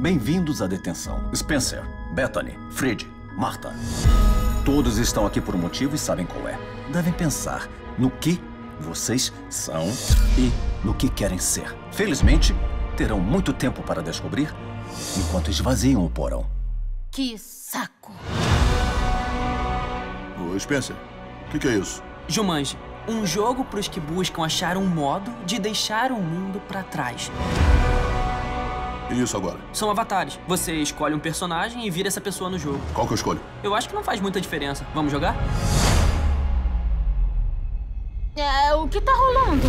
Bem-vindos à detenção. Spencer, Bethany, Fred, Martha. Todos estão aqui por um motivo e sabem qual é. Devem pensar no que vocês são e no que querem ser. Felizmente, terão muito tempo para descobrir enquanto esvaziam o porão. Que saco! Ô, Spencer, o que, que é isso? Jumanji, um jogo para os que buscam achar um modo de deixar o mundo para trás. E isso agora? São avatares. Você escolhe um personagem e vira essa pessoa no jogo. Qual que eu escolho? Eu acho que não faz muita diferença. Vamos jogar? É, o que tá rolando?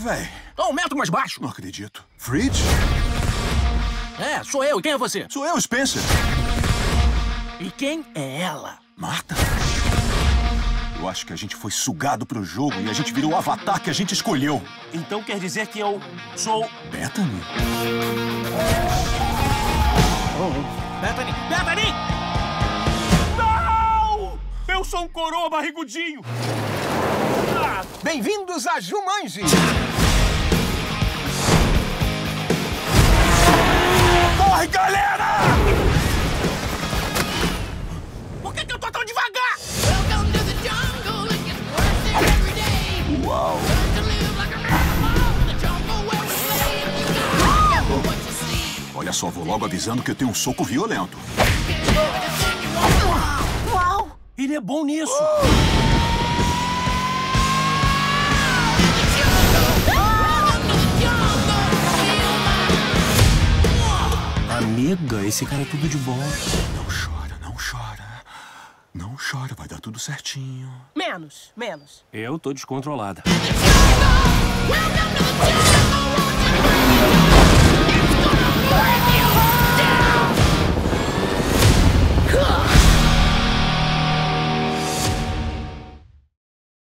Velho. Um metro mais baixo. Não acredito. Fritz? É, sou eu. E quem é você? Sou eu, Spencer. E quem é ela? Marta? Eu acho que a gente foi sugado pro jogo e a gente virou o avatar que a gente escolheu. Então quer dizer que eu sou... Bethany? Bethany! Bethany! Não! Eu sou um coroa barrigudinho! Bem-vindos a Jumanji! Corre, galera! por que, que eu tô tão devagar? See. Olha só, vou logo avisando que eu tenho um soco violento. Uau! Ele é bom nisso. Welcome Amiga, esse cara é tudo de bom. Não chora, não chora. Não chora, vai dar tudo certinho. Menos, menos. Eu tô descontrolada. Welcome to the jungle,